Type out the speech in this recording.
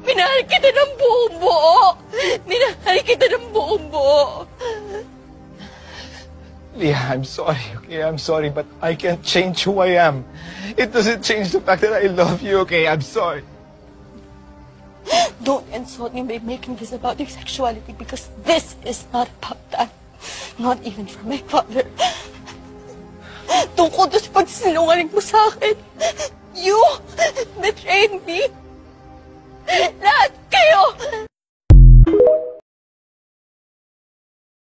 Minahal kita ng buong buo. Minahal kita ng buong buo. Leah, I'm sorry, okay? I'm sorry, but I can't change who I am. It doesn't change the fact that I love you, okay? I'm sorry. Don't insult me by making this about your sexuality because this is not about that. Not even for my father. Tungkol to sa pagsinungaling mo sa akin. You